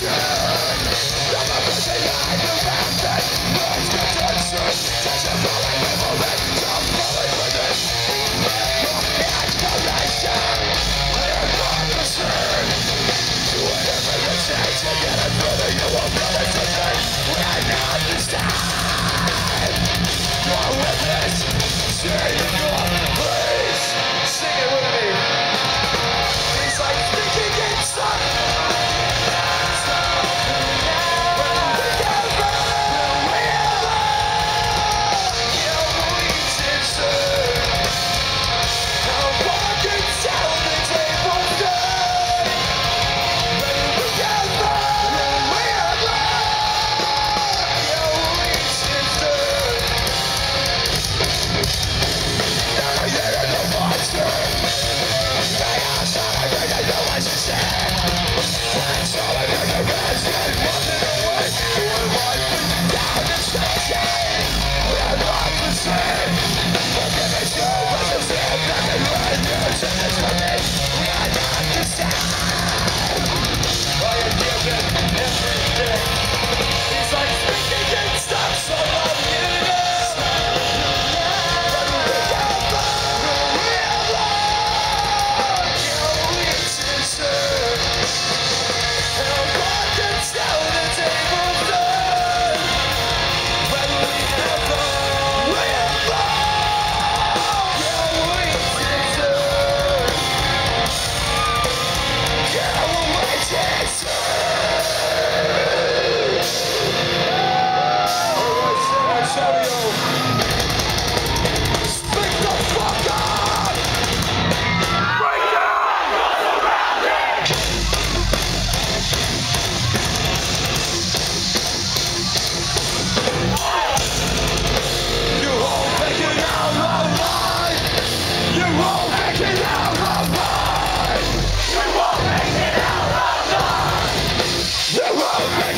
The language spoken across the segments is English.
Yeah!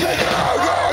Yeah.